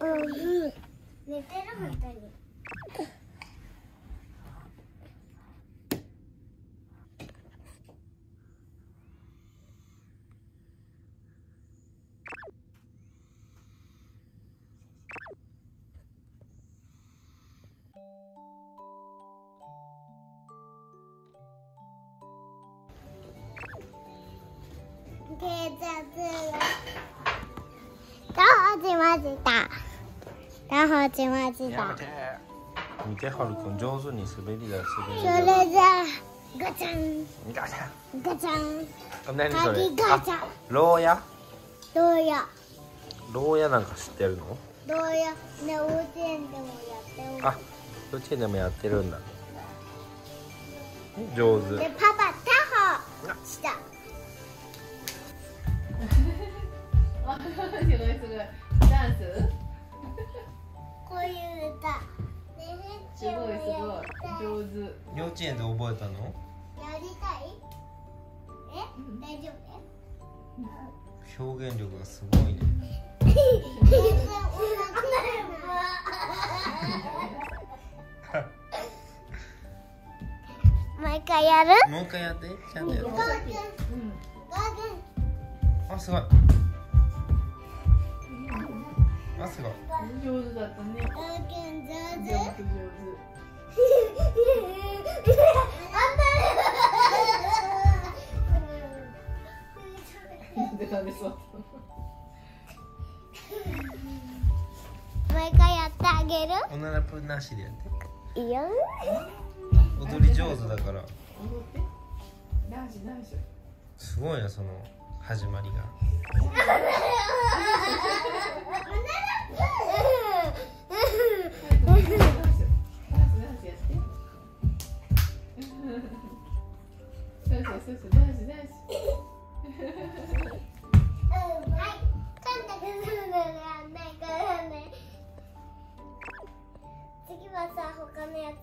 うん。寝てる本当に警察どうしましたどうしました見てはるくん上手に滑り台そ滑り台れじゃあガチャン。ガチャガチャン。ン何それ？鍵ガチャあ牢屋？どうや牢屋なんか知ってるの？どうやね幼稚園でもやっておあ幼稚園でもやってるんだ。上手。でパパタホ。した。あすごいすごいダンス？こういう歌。ねすごいすごい。上手。幼稚園で覚えたの？やりたい？え？大丈夫？表現力がすごいね。もう一回やる？もう一回やって。ちゃんとやって。ゴーくんゴーあすごいあすごい。上手だったね。上手上手上手で食べそうもう一回やってあげる？おならぷなしでやっていいよ。踊り上手だから。踊って。男子男子。すごいなその始まりが。次はさ他のやつ。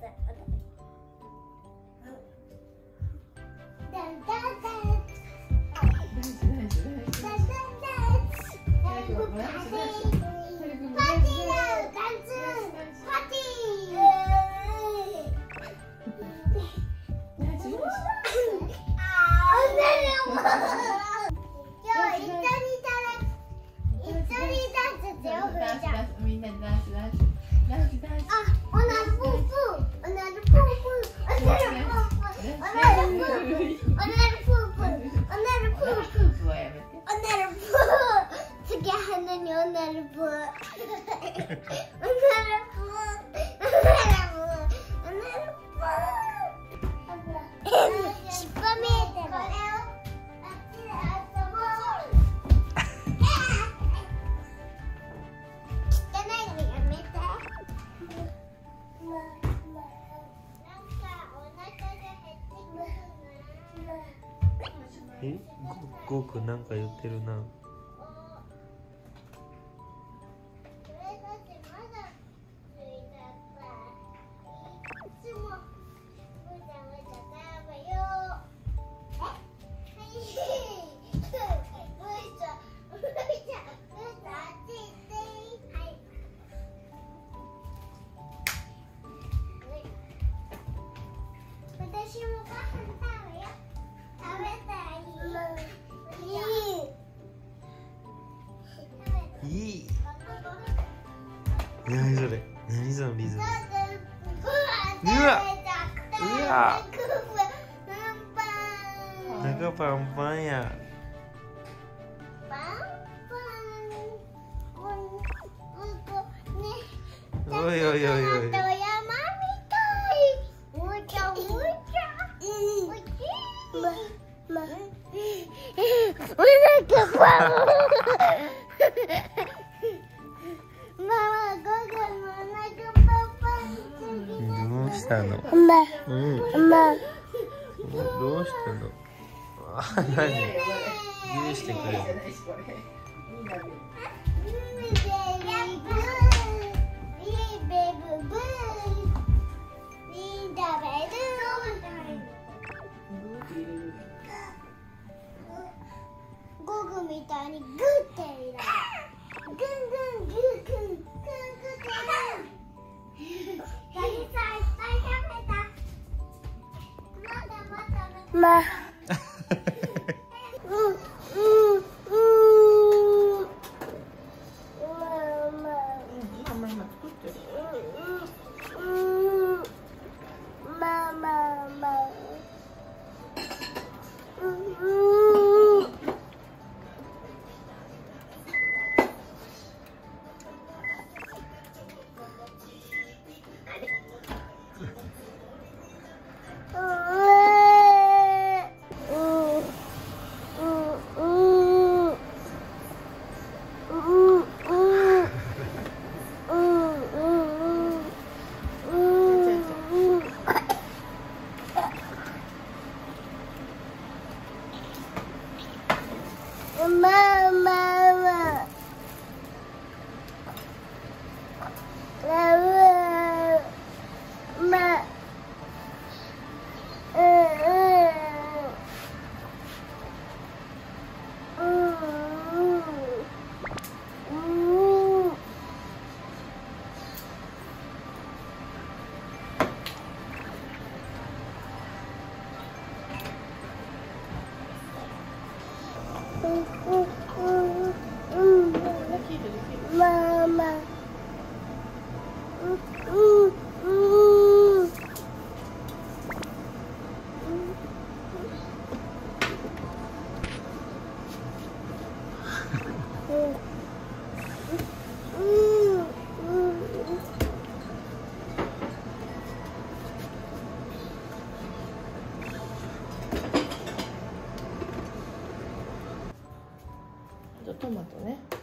早くパごごくなんか言ってるな。何それ？何そのリズム？うわ。うわ。パン中パンパンや。パンこんこねおいおいおいおいしたの？うん、どうしたの？あ何？許してくれ。る。グいググググーググググ妈。トマトね。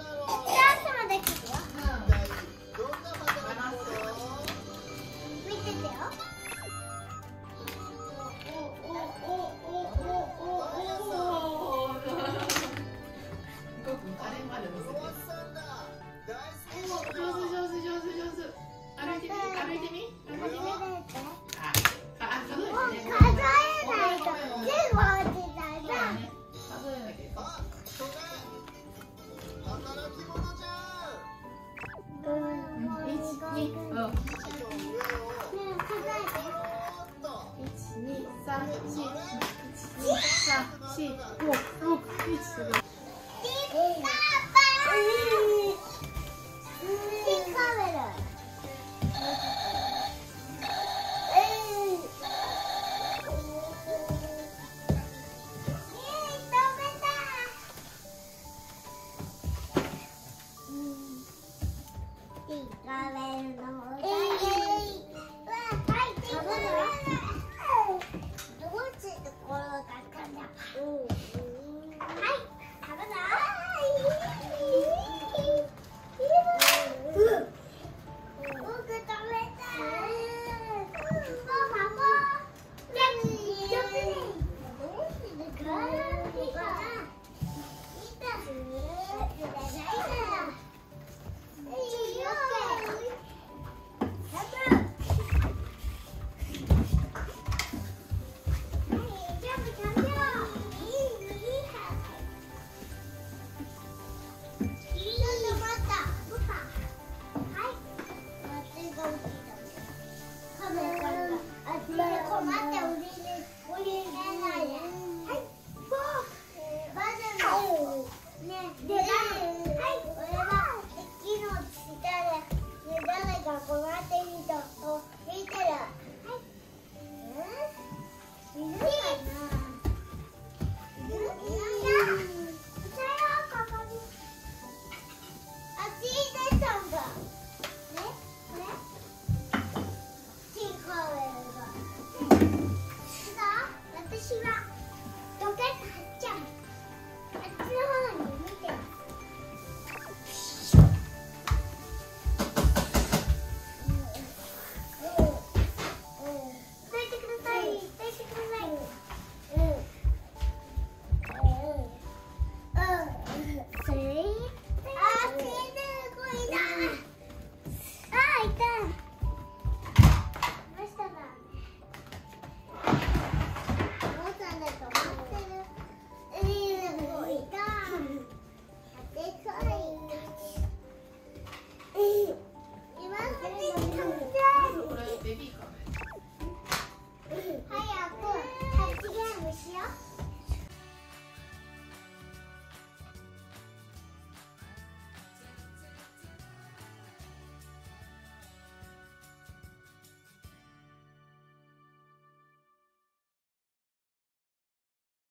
我